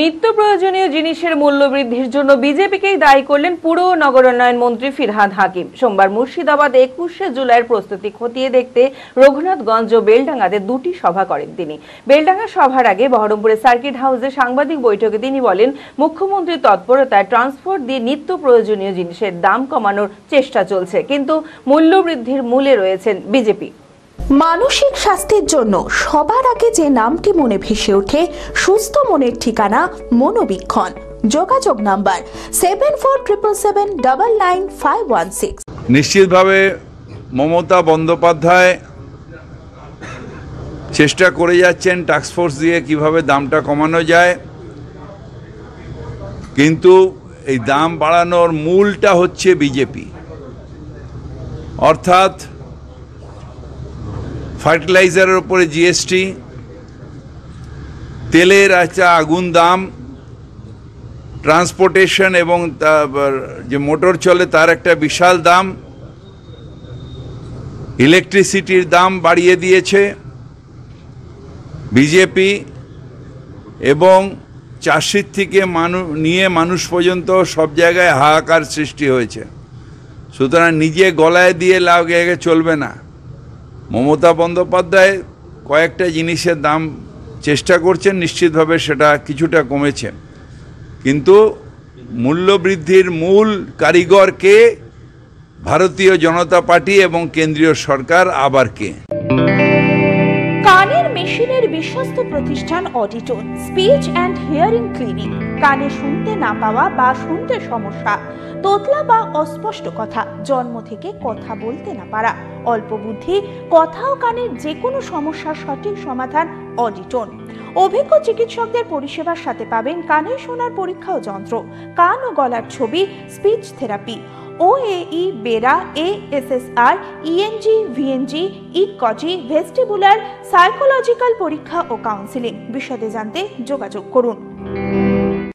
নিত্য প্রয়োজনীয় জিনিসের মূল্য বৃদ্ধির জন্য বিজেপিকেই দায়ী করলেন পুর ও নগরোন্নয়ন মন্ত্রী ফিরহাদ হাকিম। সোমবার মুর্শিদাবাদ একুশে জুলাইয়ের প্রস্তুতি খতিয়ে দেখতে রঘুনাথগঞ্জ ও বেলডাঙ্গাতে দুটি সভা করেন তিনি। বেলডাঙ্গা সভার আগে বহরমপুরের সার্কিট হাউসে সাংবাদিক বৈঠকে তিনি বলেন, মুখ্যমন্ত্রীর তৎপরতায় ট্রান্সপোর্ট দিয়ে নিত্য প্রয়োজনীয় জিনিসের দাম কমানোর চেষ্টা চলছে, কিন্তু মূল্য বৃদ্ধির মূলে রয়েছেন বিজেপি। মানসিক স্বাস্থ্যের জন্য সবার আগে যে নামটি মনে ভেসে ওঠে, সুস্থ মনের ঠিকানা মনোবীক্ষণ। যোগাযোগ number seven four triple seven double nine five one six নিশ্চিতভাবে মমতা বন্দ্যোপাধ্যায় চেষ্টা করে যাচ্ছেন টাস্কফোর্স দিয়ে কীভাবে দামটা কমানো যায়। কিন্তু এই দাম বাড়ানোর মূলটা হচ্ছে বিজেপি। অর্থাৎ ফার্টিলাইজারের উপরে জিএসটি তেলের একটা আগুন দাম, ট্রান্সপোর্টেশন এবং যে মোটর চলে তার একটা বিশাল দাম, ইলেকট্রিসিটির দাম বাড়িয়ে দিয়েছে, বিজেপি এবং চাষির থেকে মানুষ নিয়ে মানুষ পর্যন্ত সব জায়গায় হাহাকার সৃষ্টি হয়েছে। সুতরাং নিজে গলায় দিয়ে লাভ চলবে না। মমতা বন্দ্যোপাধ্যায় কয়েকটা জিনিসের দাম চেষ্টা করছেন, নিশ্চিতভাবে সেটা কিছুটা কমেছে। কিন্তু মূল্যবৃদ্ধির মূল কারিগরকে ভারতীয় জনতা পার্টি এবং কেন্দ্রীয় সরকার আবার কে? বিশ্বস্ত প্রতিষ্ঠান Auditone speech and hearing clinic কানে শুনতে না পাওয়া বা শুনতে সমস্যা। তোতলা বা অস্পষ্ট কথা, জন্ম থেকে কথা বলতে না পারা। অল্প বুদ্ধি, কথা ও কানের যে কোনো সমস্যার সঠিক সমাধান অডিটোন অভিজ্ঞ চিকিৎসকদের পরিষেবার সাথে পাবেন কানে শোনার পরীক্ষা ও যন্ত্র। কান ও গলার ছবি speech therapy OAE BERA ASSR ENG VNG ইকজি ভেস্টিবুলার সাইকোলজিক্যাল পরীক্ষা ও কাউন্সিলিং বিশদে জানতে যোগাযোগ করুন।